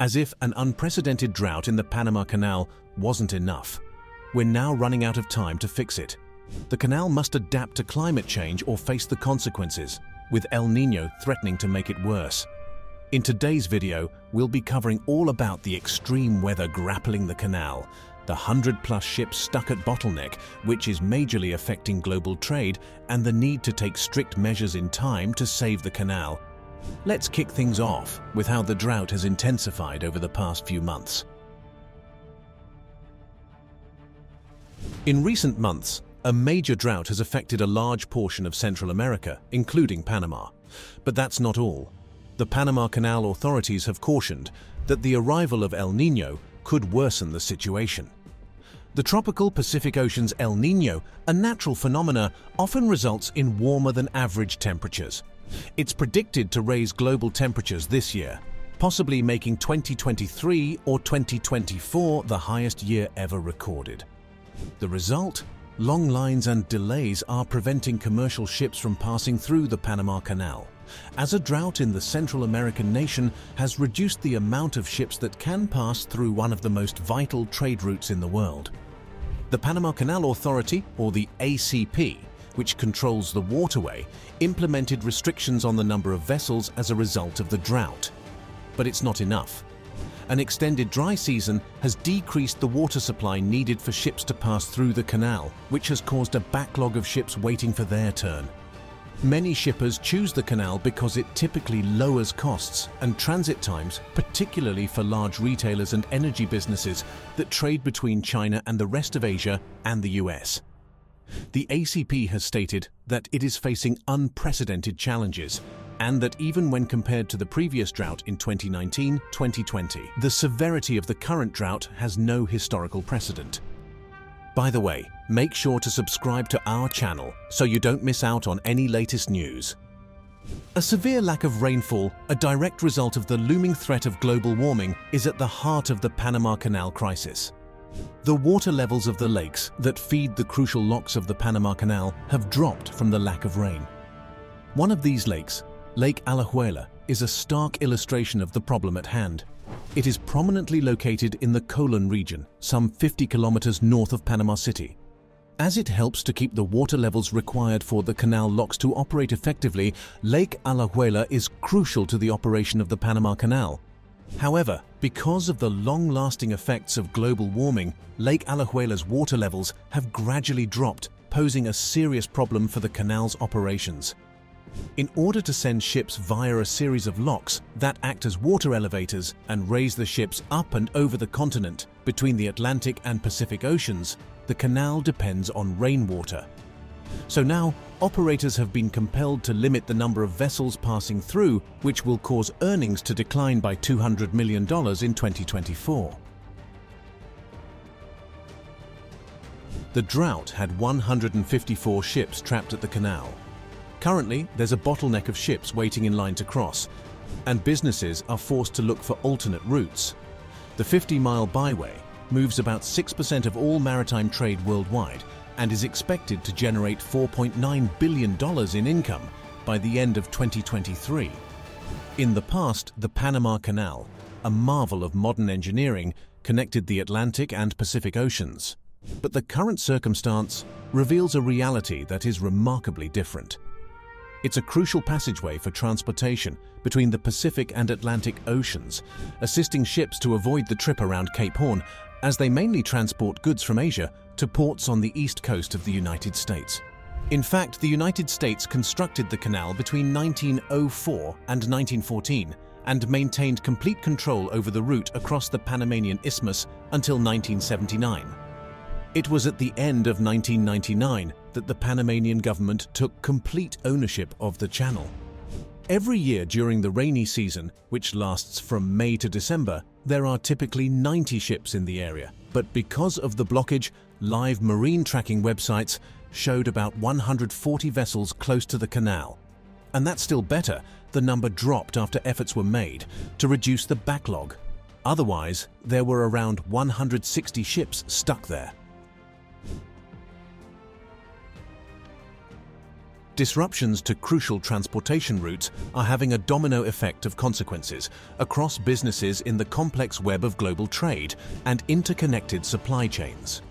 As if an unprecedented drought in the Panama Canal wasn't enough, we're now running out of time to fix it. The canal must adapt to climate change or face the consequences, with El Nino threatening to make it worse. In today's video, we'll be covering all about the extreme weather grappling the canal, the 100 plus ships stuck at bottleneck, which is majorly affecting global trade, and the need to take strict measures in time to save the canal. Let's kick things off with how the drought has intensified over the past few months. In recent months, a major drought has affected a large portion of Central America, including Panama. But that's not all. The Panama Canal authorities have cautioned that the arrival of El Nino could worsen the situation. The tropical Pacific Ocean's El Nino, a natural phenomena, often results in warmer than average temperatures. It's predicted to raise global temperatures this year, possibly making 2023 or 2024 the highest year ever recorded. The result? Long lines and delays are preventing commercial ships from passing through the Panama Canal, as a drought in the Central American nation has reduced the amount of ships that can pass through one of the most vital trade routes in the world. The Panama Canal Authority, or the ACP, which controls the waterway, implemented restrictions on the number of vessels as a result of the drought. But it's not enough. An extended dry season has decreased the water supply needed for ships to pass through the canal, which has caused a backlog of ships waiting for their turn. Many shippers choose the canal because it typically lowers costs and transit times, particularly for large retailers and energy businesses that trade between China and the rest of Asia and the US. The ACP has stated that it is facing unprecedented challenges and that even when compared to the previous drought in 2019-2020, the severity of the current drought has no historical precedent. By the way, make sure to subscribe to our channel so you don't miss out on any latest news. A severe lack of rainfall, a direct result of the looming threat of global warming, is at the heart of the Panama Canal crisis. The water levels of the lakes that feed the crucial locks of the Panama Canal have dropped from the lack of rain. One of these lakes, Lake Alajuela, is a stark illustration of the problem at hand. It is prominently located in the Colon region, some 50 kilometers north of Panama City. As it helps to keep the water levels required for the canal locks to operate effectively, Lake Alajuela is crucial to the operation of the Panama Canal. However, because of the long-lasting effects of global warming, Lake Alajuela's water levels have gradually dropped, posing a serious problem for the canal's operations. In order to send ships via a series of locks that act as water elevators and raise the ships up and over the continent between the Atlantic and Pacific Oceans, the canal depends on rainwater. So now, operators have been compelled to limit the number of vessels passing through, which will cause earnings to decline by $200 million in 2024. The drought had 154 ships trapped at the canal, Currently, there's a bottleneck of ships waiting in line to cross, and businesses are forced to look for alternate routes. The 50-mile byway moves about 6% of all maritime trade worldwide and is expected to generate $4.9 billion in income by the end of 2023. In the past, the Panama Canal, a marvel of modern engineering, connected the Atlantic and Pacific Oceans. But the current circumstance reveals a reality that is remarkably different. It's a crucial passageway for transportation between the Pacific and Atlantic Oceans, assisting ships to avoid the trip around Cape Horn as they mainly transport goods from Asia to ports on the east coast of the United States. In fact, the United States constructed the canal between 1904 and 1914 and maintained complete control over the route across the Panamanian Isthmus until 1979. It was at the end of 1999 that the Panamanian government took complete ownership of the channel. Every year during the rainy season, which lasts from May to December, there are typically 90 ships in the area. But because of the blockage, live marine tracking websites showed about 140 vessels close to the canal. And that's still better, the number dropped after efforts were made to reduce the backlog. Otherwise, there were around 160 ships stuck there. Disruptions to crucial transportation routes are having a domino effect of consequences across businesses in the complex web of global trade and interconnected supply chains.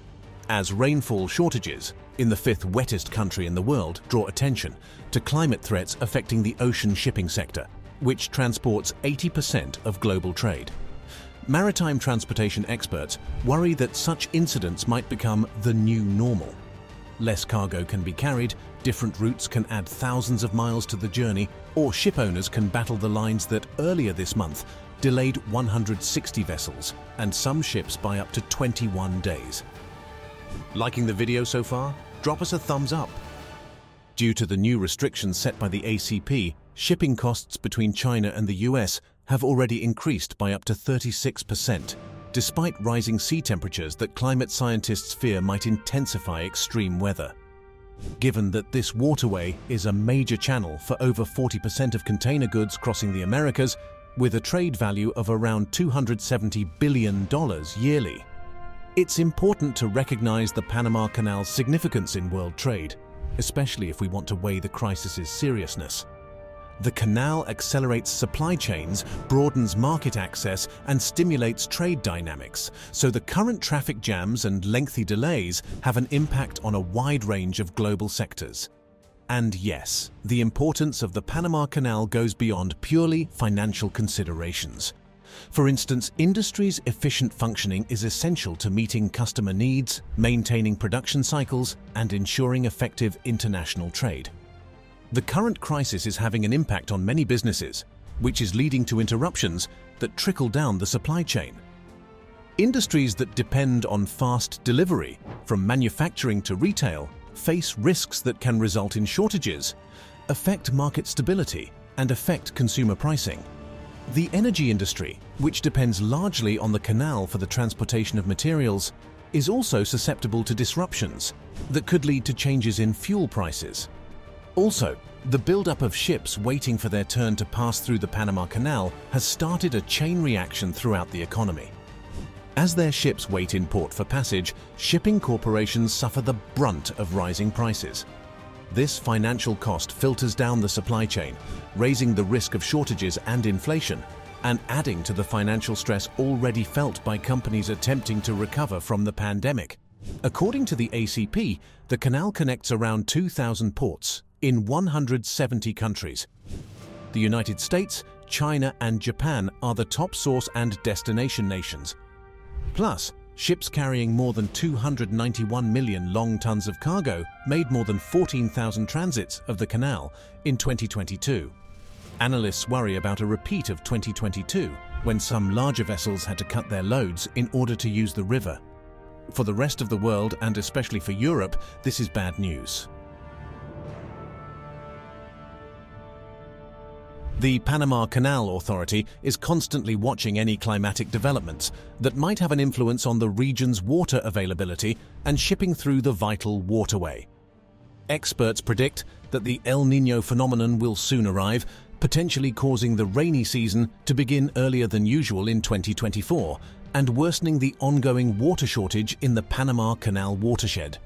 As rainfall shortages, in the fifth wettest country in the world, draw attention to climate threats affecting the ocean shipping sector, which transports 80% of global trade. Maritime transportation experts worry that such incidents might become the new normal. Less cargo can be carried, different routes can add thousands of miles to the journey, or ship owners can battle the lines that earlier this month delayed 160 vessels and some ships by up to 21 days. Liking the video so far? Drop us a thumbs up. Due to the new restrictions set by the ACP, shipping costs between China and the US have already increased by up to 36% despite rising sea temperatures that climate scientists fear might intensify extreme weather. Given that this waterway is a major channel for over 40% of container goods crossing the Americas, with a trade value of around $270 billion yearly. It's important to recognize the Panama Canal's significance in world trade, especially if we want to weigh the crisis's seriousness. The canal accelerates supply chains, broadens market access and stimulates trade dynamics, so the current traffic jams and lengthy delays have an impact on a wide range of global sectors. And yes, the importance of the Panama Canal goes beyond purely financial considerations. For instance, industry's efficient functioning is essential to meeting customer needs, maintaining production cycles, and ensuring effective international trade. The current crisis is having an impact on many businesses, which is leading to interruptions that trickle down the supply chain. Industries that depend on fast delivery, from manufacturing to retail, face risks that can result in shortages, affect market stability, and affect consumer pricing. The energy industry, which depends largely on the canal for the transportation of materials, is also susceptible to disruptions that could lead to changes in fuel prices. Also, the buildup of ships waiting for their turn to pass through the Panama Canal has started a chain reaction throughout the economy. As their ships wait in port for passage, shipping corporations suffer the brunt of rising prices. This financial cost filters down the supply chain, raising the risk of shortages and inflation, and adding to the financial stress already felt by companies attempting to recover from the pandemic. According to the ACP, the canal connects around 2,000 ports in 170 countries. The United States, China and Japan are the top source and destination nations. Plus, ships carrying more than 291 million long tons of cargo made more than 14,000 transits of the canal in 2022. Analysts worry about a repeat of 2022, when some larger vessels had to cut their loads in order to use the river. For the rest of the world, and especially for Europe, this is bad news. The Panama Canal Authority is constantly watching any climatic developments that might have an influence on the region's water availability and shipping through the vital waterway. Experts predict that the El Nino phenomenon will soon arrive, potentially causing the rainy season to begin earlier than usual in 2024 and worsening the ongoing water shortage in the Panama Canal watershed.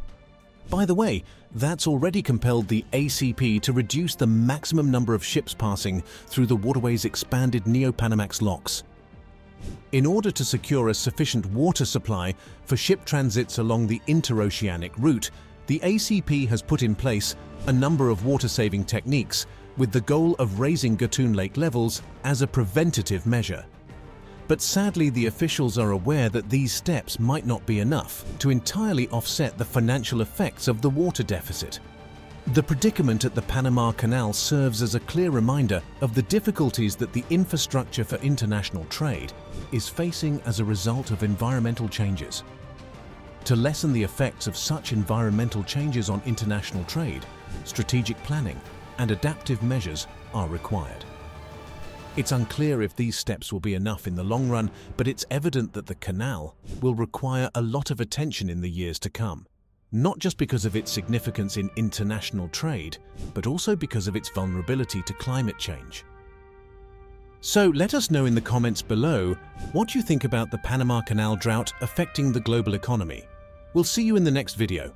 By the way, that's already compelled the ACP to reduce the maximum number of ships passing through the waterway's expanded Neo-Panamax locks. In order to secure a sufficient water supply for ship transits along the interoceanic route, the ACP has put in place a number of water-saving techniques with the goal of raising Gatun Lake levels as a preventative measure. But sadly, the officials are aware that these steps might not be enough to entirely offset the financial effects of the water deficit. The predicament at the Panama Canal serves as a clear reminder of the difficulties that the infrastructure for international trade is facing as a result of environmental changes. To lessen the effects of such environmental changes on international trade, strategic planning and adaptive measures are required. It's unclear if these steps will be enough in the long run, but it's evident that the canal will require a lot of attention in the years to come. Not just because of its significance in international trade, but also because of its vulnerability to climate change. So let us know in the comments below what you think about the Panama Canal drought affecting the global economy. We'll see you in the next video.